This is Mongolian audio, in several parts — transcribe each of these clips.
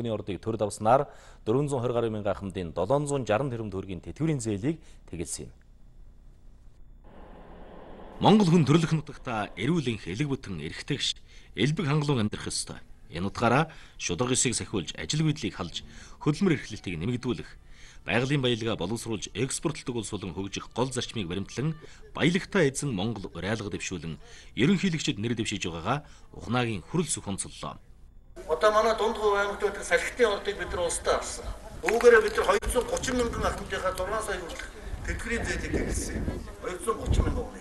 Өний ордыг төр давснаар 420 гаруй мянган ахмадын 760 тэрбум төгрөгийн тэтгэврийн зээлийг тэгэлсэн юм. Монгол хүн төрлөх нутагта эрүүл энх элэг бүтэн эрхтэгш элбэг хангалуун амьдрах ёстой. Энэ утгаараа шударга эсийг сахиулж, ажил хөдлөлийг халж, хөдөлмөр эрхлэлтийг нэмэгдүүлэх, байгалийн баялгаа боловсруулж экспортлдог улс болон хөгжих гол зарчмыг баримтлан баялагтай эзэн Монгол урайлга дэвшүүлэн ерөнхийлөгчд нэр дэвшиж байгаагаа Ухнаагийн хүрэл сүх онцоллоо. Одоо манай дундгой аймагт байдаг салхитын ордыг бид нар улстай авсан. Үүгээрээ бид нар 230 мянган ахмадынхаа 6 сая хүртэлх тэтгэврийн зээлийг хэрэгсэн. 230 мянган хүн.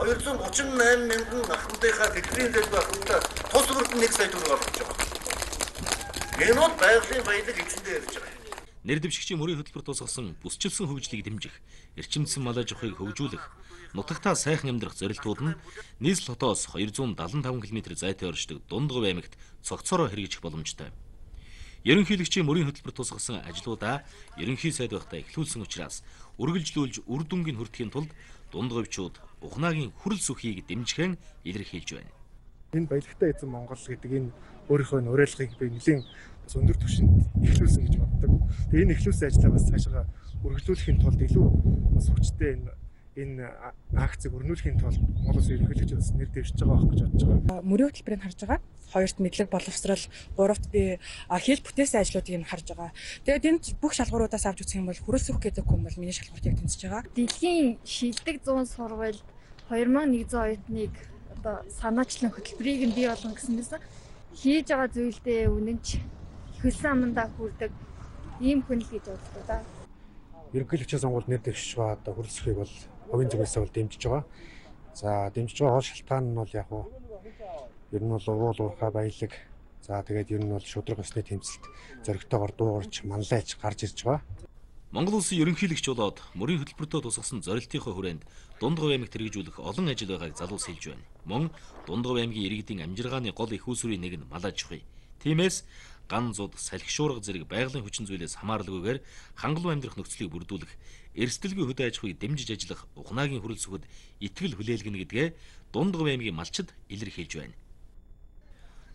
238 мянган ахмадынхаа тэтгэврийн зээл байхад тус бүрт 1 сая төгрөг олгож байгаа. Энэ бол байгалийн баялаг эзэндээ ярьж байгаа. Нэр дэвшигчийн мөрийн хөтөлбөр тусгасан бүсчилсэн хөгжлийг дэмжих, эрчимдсэн малаж ухыг хөгжүүлэх, нутагтаа сайхан амьдрах зорилтууд нь нийслэл хотоос 275 км зайтай оршдог Дундгов аймагт цогцороо хэрэгжих боломжтой. Ерөнхийлөгчийн мөрийн хөтөлбөр тусгасан ажлуудаа ерөнхий сайд байхдаа эхлүүлсэн учраас үргэлжлүүлж үр дүнгийн хүртэхийн тулд Дундговчууд Ухнаагийн хүрэл сүхийг дэмжихэн илэрхийлж байна. Энэ баялагтай эзэн Монгол гэдэг энэ өөрийнхөө уриалгыг би нэлийн бас өндөр түвшинд эхлүүлсэн гэж боддог. Тэгээ энэ эхлүүлсэн ажлаа бас цаашаа үргэлжлүүлэхийн тулд илүү бас хүчтэй энэ энэ акцийг өрнүүлэхийн тулд Монголын ерөнхийлөгч бас нэр дэвшиж байгаа байх гэж бодож байгаа. Мөрийн хөтөлбөрийг харж байгаа. Хоёрт мэдлэг боловсрал, гуравт би хэл бүтээсэн ажлуудыг нь харж байгаа. Тэгээд энэ бүх шалгууруудаас авч үзэх юм бол хүрэлцэх гэдэг хүн бол миний шалгууртыг тэнцэж байгаа. Дэлхийн шилдэг 100 сургууль 2100 оюутныг одоо санаачлан хөтөлбөрийг нь бий болгоно гэсэн мэсэн хийж байгаа зүйлдээ үнэнч хөлсөн амандаа хүрдэг ийм хүн л гэж бодлоо да. Ерөнхийлөгчийн сонгуульд нэр дэвшиж байгаа одоо хүрэлцэхийг бол хувийн зүгээс бол дэмжиж байгаа. За дэмжиж байгаа хол шалтгаан нь бол яг уу ер нь бол уул уурхай баялаг за тэгээд ер нь бол шудраг өсний тэмцэлт зөрөгтэйгээр дуугарч манлайч гарч ирж байгаа. Монгол улсын ерөнхийлөгч болоод мөрийн хөтөлбөртөө тусгасан зорилтынхоо хүрээнд Дундгов аймагт хэрэгжүүлэх олон ажил байгааг залуус хэлж байна. Мөн Дундгов аймгийн иргэдийн амжиргааны гол их усүрийн нэг нь малаж ухъя. Тиймээс ган зуд, салхишуурга зэрэг байгалийн хүчин зүйлээс хамааралгүйгээр хангалуун амьдрах нөхцөлийг бүрдүүлэх, эрсдэлгүй хөдөө аж ахуйг дэмжиж ажиллах Ухнаагийн хүрэл сүхэд итгэл хүлээлгэнэ гэдгээ Дундгов аймгийн малчид илэрхийлж байна.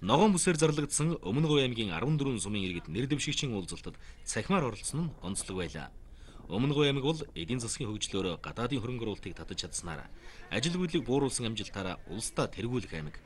Ногоон бүсээр зарлагдсан Өмнө Говь аймгийн 14 сумын иргэд нэр дэвшигчийн уулзалтад цахимаар оролцсон нь онцлог байлаа. Өмнө Говь аймаг бол эдийн засгийн хөгжлөөр гадаадын хөрөнгө оруулалтыг татаж чадсанаар ажил хөдлөлийг бууруулсан амжилтаараа улсдаа тэргүүлэх аймаг.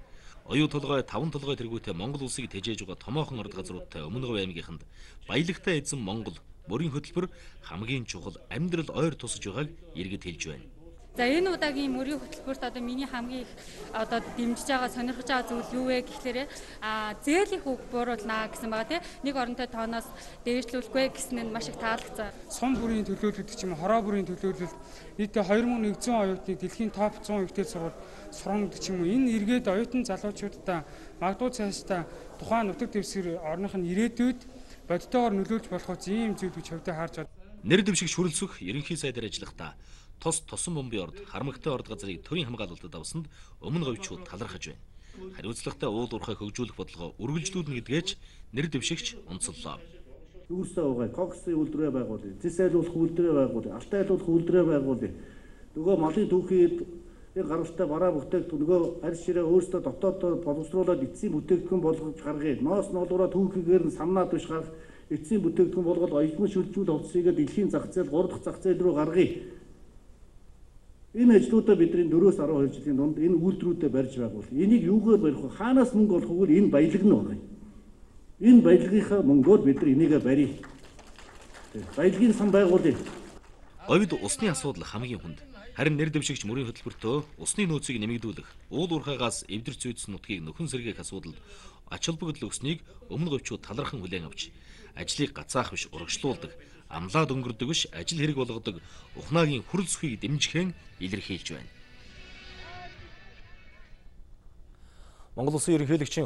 Оюу толгой таван толгой тэргүүтэй Монгол улсыг тэжээж байгаа томоохон орд газруудтай Өмнө Говь аймгийнханд баялагтай эзэн Монгол мөрийн хөтөлбөр хамгийн чухал амьдрал ойр тусаж байгааг иргэд хэлж байна. За энэ удаагийн мөрийн хөтөлбөрт одоо миний хамгийн их одоо дэмжиж байгаа сонирхож байгаа зүйл юу вэ гэхлээрэ а зээлийн хөг бууруулнаа гэсэн байгаа тийм нэг оронтой тооноос дээшлүүлэхгүй гэсэн нь маш их таалагдсан. Сум бүрийн төлөөлөлт ч юм уу хороо бүрийн төлөөлөлт нийтдээ 2100 оюутныг дэлхийн топ 100 ихтэй сургууль сургамд ч юм энэ эргээд оюутан залуучуудаа магадгүй цаашдаа тухайн нутаг дэвсгэр орных нь ирээдүйд бодтойгоор нөлөөлж болох ийм зүйл гэж хөвдөө харж байна. Нэр дэвшиг шүрэлцэх ерөнхий сайдаар ажиллахдаа тус тосон бомбын орд харамгтай орд газрыг төрийн хамгаалалтад авсанд өмнө говьчууд талархаж байна. Хариуцлагатай уул уурхай хөгжүүлэх бодлогоо үргэлжлүүлнэ гэдгээч нэр дэвшигч онцоллоо. Үүсээ угаа коксын үйлдвэрээ байгуулъя, цэс айлуулах үйлдвэрээ байгуулъя, алтай айлуулах үйлдвэрээ байгуулъя. Нөгөө малын түүхийд энэ гаралтай бараа бүтээгдэхүүн нөгөө арьс ширээ өөрсдөө дотооддоо боловсруулаад эцсийн бүтээгдэхүүн болгож гаргая. Ноос ноолураа түүхийгээр нь самнаад биш гарах эцсийн бүтээгдэхүүн болгоод оюутан шүлжүүл хувцсыг дэлхийн зах зээл 3 дахь зах зээл рүү гаргая Энэ ажлуудаа бидний 4-өөс 12 жилийн дунд энэ үйлдвэрүүдэд барьж байгуул. Энийг юугаар барих вэ? Хаанаас мөнгө олох вэ? Энэ баялаг нь байна. Энэ баялагынхаа мөнгөөр бид нар энийгээ барья. Баялагын сан байгуулъя. Говьд усны асуудал хамгийн хүнд. Харин нэр дэвшигч мөрийн хөтөлбөртөө усны нөөцийг нэмэгдүүлэх, уул уурхайгаас эвдэр зүйдсэн нутгийг нөхөн сэргээх асуудалд ач холбогдол өгснийг өмнө говьчууд талархан хүлээн авч ажлыг гацаах биш урагшлуулдаг амлаад өнгөрдөг биш ажил хэрэг болгодог Ухнаагийн хүрэл зүхийг дэмжихэн илэрхийлж байна. Монгол Улсын ерөнхийлөгчийн